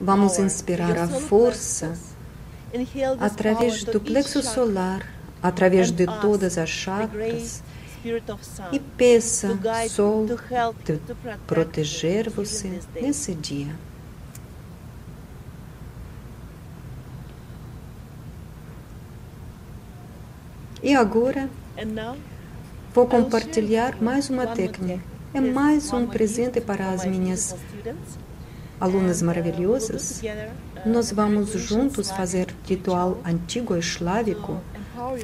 Vamos inspirar a força através do plexo solar, através de todas as chakras e peça Sol de proteger você nesse dia. E agora vou compartilhar mais uma técnica. É mais um presente para as minhas alunas maravilhosas. Nós vamos juntos fazer ritual antigo eslávico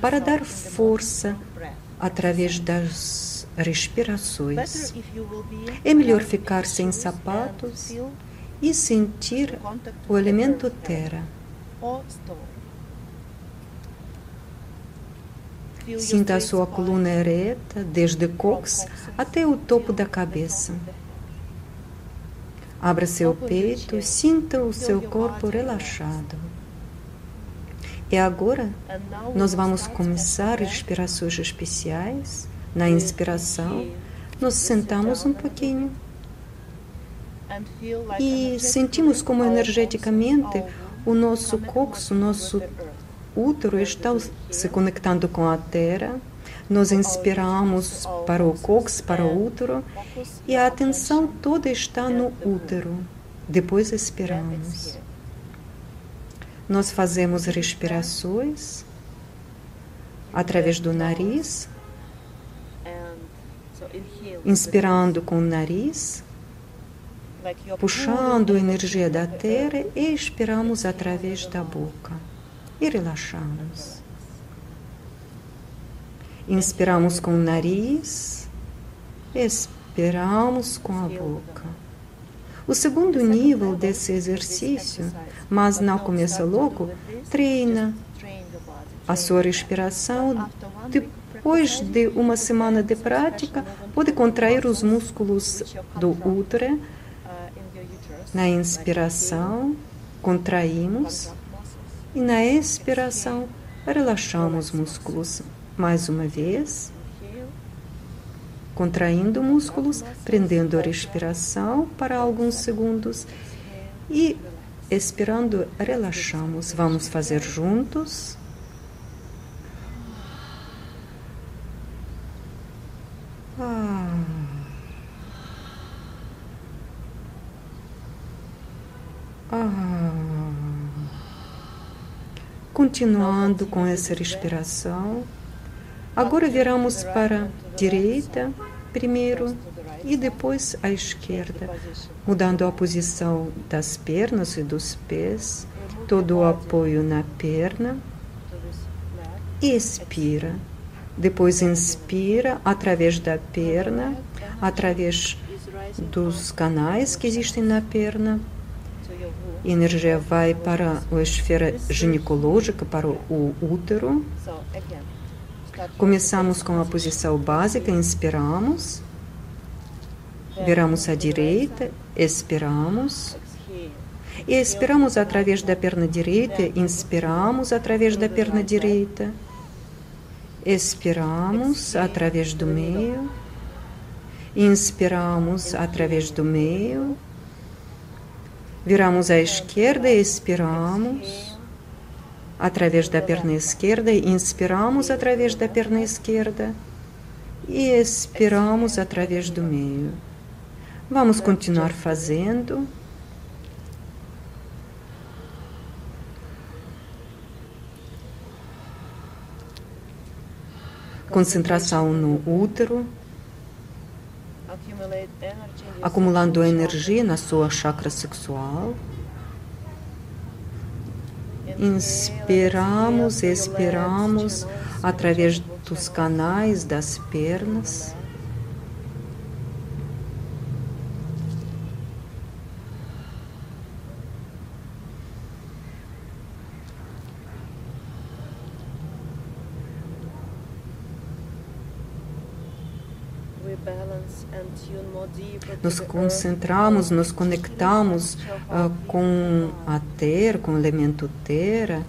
para dar força através das respirações. É melhor ficar sem sapatos e sentir o elemento terra. Sinta a sua coluna ereta, desde cox até o topo da cabeça. Abra seu peito e sinta o seu corpo relaxado. E agora nós vamos começar respirações especiais. Na inspiração, nos sentamos um pouquinho e sentimos como energeticamente o nosso coxo, o nosso útero está se conectando com a terra. Nós inspiramos para o cox, para o útero, e a atenção toda está no útero. Depois expiramos. Nós fazemos respirações através do nariz, inspirando com o nariz, puxando a energia da terra e expiramos através da boca e relaxamos. Inspiramos com o nariz, expiramos com a boca. O segundo nível desse exercício, mas não começa logo, treina a sua respiração. Depois de uma semana de prática, pode contrair os músculos do útero. Na inspiração, contraímos e na expiração relaxamos os músculos mais uma vez contraindo músculos, prendendo a respiração para alguns segundos e expirando, relaxamos. Vamos fazer juntos. Ah. Ah. Continuando com essa respiração. Agora viramos para a direita primeiro e depois à esquerda, mudando a posição das pernas e dos pés, todo o apoio na perna. Expira. Depois inspira através da perna, através dos canais que existem na perna. Energia vai para a esfera ginecológica, para o útero. Começamos com a posição básica, inspiramos, viramos à direita, expiramos. E expiramos através da perna direita, inspiramos através da perna direita, expiramos através do meio, inspiramos através do meio, viramos à esquerda, expiramos através da perna esquerda, inspiramos através da perna esquerda e expiramos através do meio. Vamos continuar fazendo. Concentração no útero, acumulando energia na sua chakra sexual. Inspiramos, expiramos através dos canais das pernas. Nos concentramos, nos conectamos uh, com a terra, com o elemento terra,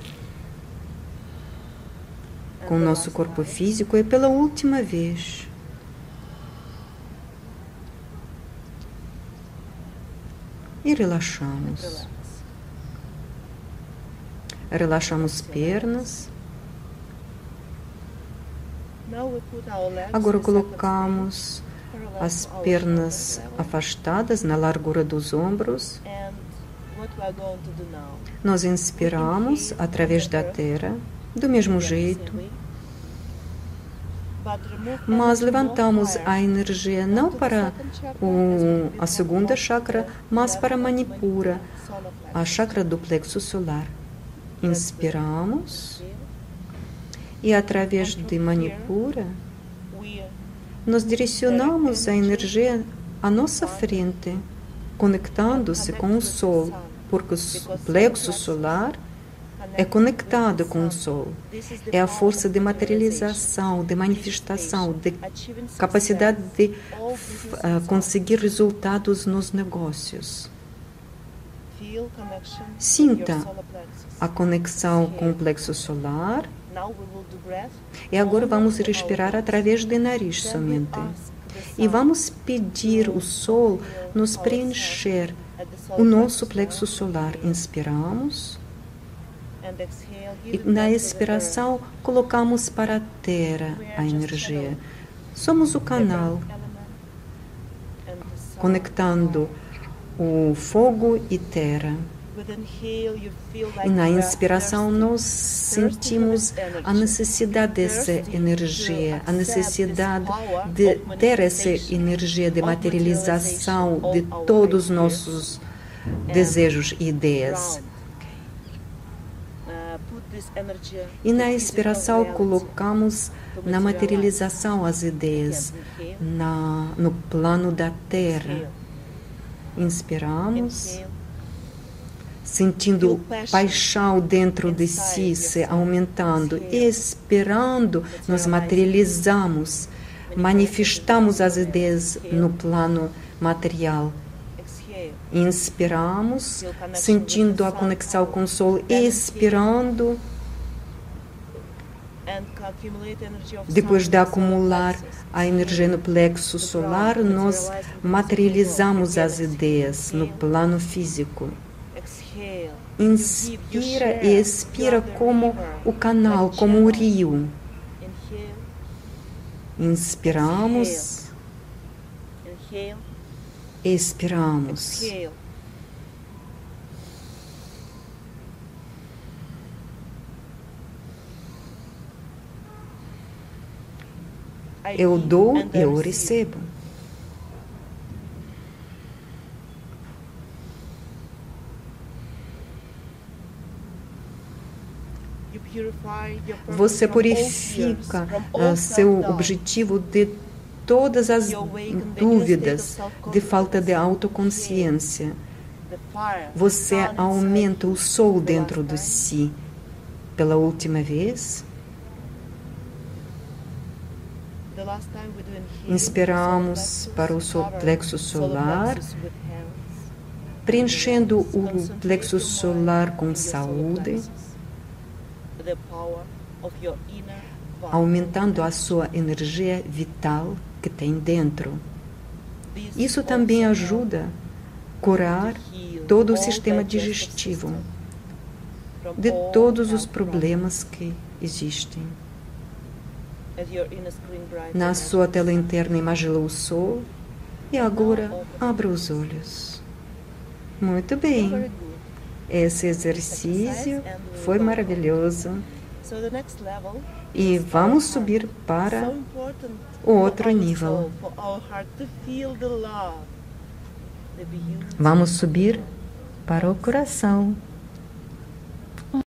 com o nosso corpo físico e pela última vez. e relaxamos. Relaxamos pernas. Agora colocamos as pernas afastadas na largura dos ombros. Nós inspiramos através da terra, do mesmo jeito, mas levantamos a energia não para o, a segunda chakra, mas para Manipura, a chakra do plexo solar. Inspiramos e através de Manipura nós direcionamos a energia à nossa frente, conectando-se com o Sol, porque o plexo solar é conectado com o Sol. É a força de materialização, de manifestação, de capacidade de conseguir resultados nos negócios. Sinta a conexão com o plexo solar. E agora vamos respirar através do nariz somente. E vamos pedir o Sol nos preencher o nosso plexo solar. Inspiramos. E na expiração, colocamos para a terra a energia. Somos o canal conectando o fogo e terra. E na inspiração, nós sentimos a necessidade dessa energia, a necessidade de ter essa energia de materialização de todos os nossos desejos e ideias. E na inspiração colocamos na materialização as ideias na, no plano da terra. Inspiramos, sentindo paixão dentro de si se aumentando. Expirando, nós materializamos, manifestamos as ideias no plano material. Inspiramos, sentindo a conexão com o Sol, expirando. Depois de acumular a energia no plexo solar, nós materializamos as ideias no plano físico. Inspira e expira como o canal, como o rio. Inspiramos. Expiramos. Eu dou, eu recebo. Você purifica uh, seu objetivo de todas as dúvidas de falta de autoconsciência. Você aumenta o sol dentro de si. Pela última vez, inspiramos para o seu plexo solar, preenchendo o plexo solar com saúde aumentando a sua energia vital que tem dentro. Isso também ajuda a curar todo o sistema digestivo de todos os problemas que existem. Na sua tela interna imaginou o sol e agora abra os olhos. Muito bem. Esse exercício foi maravilhoso. E vamos subir para o outro nível. Vamos subir para o coração